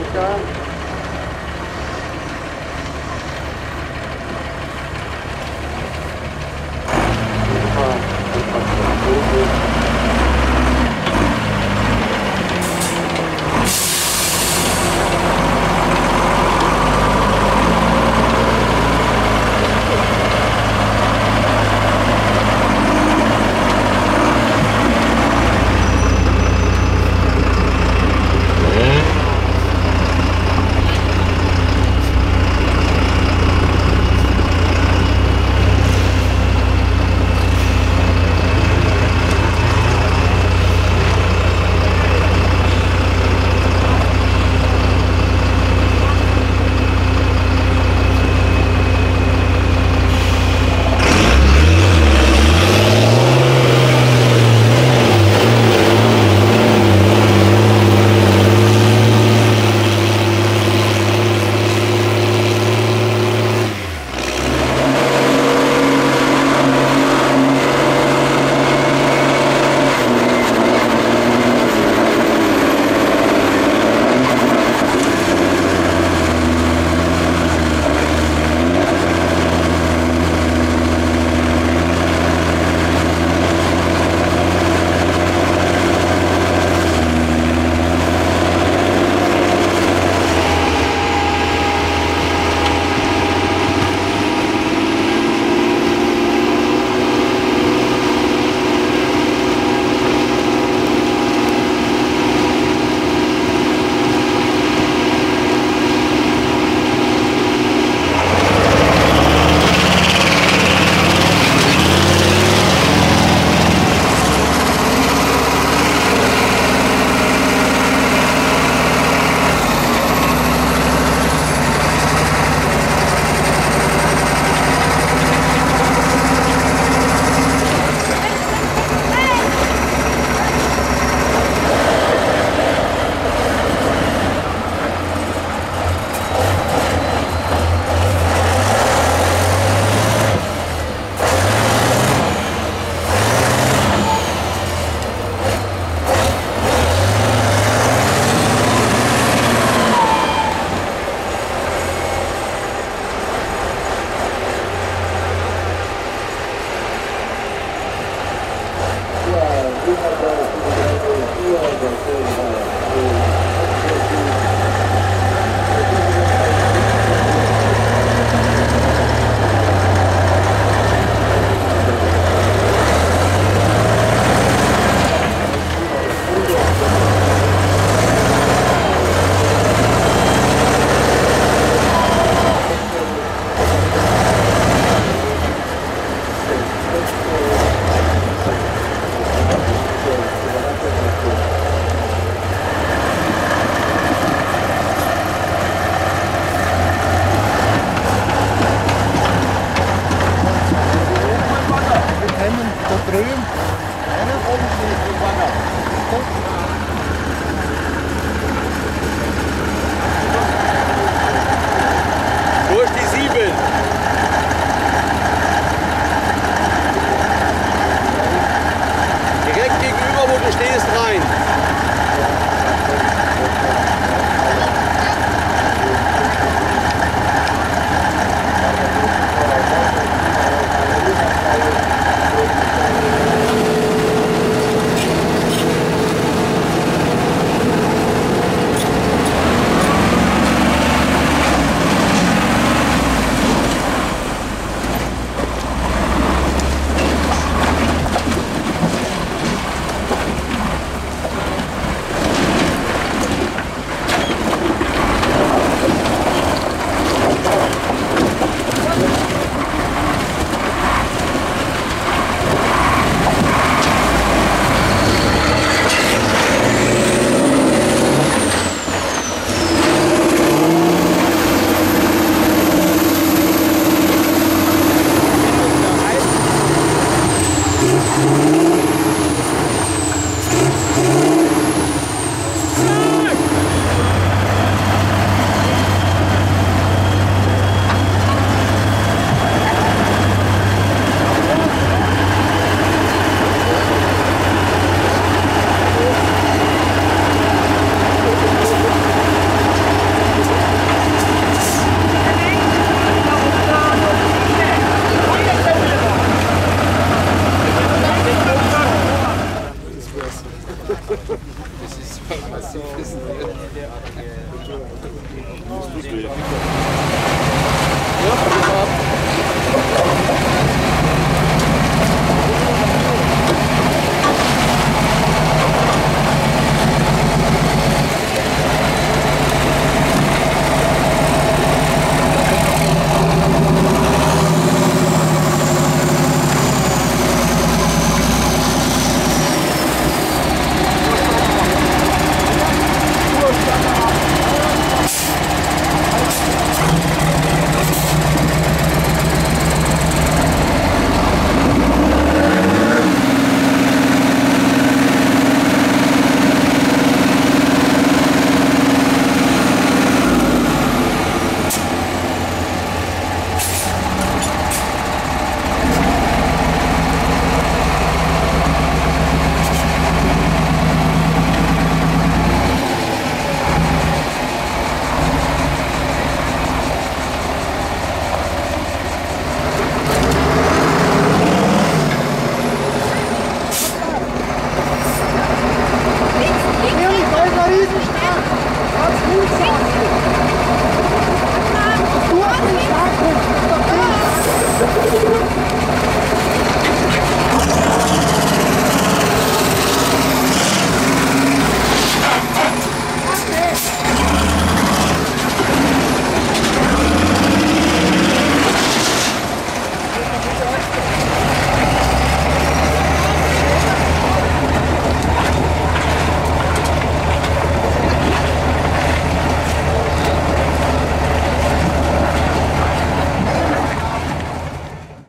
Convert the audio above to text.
Lanka.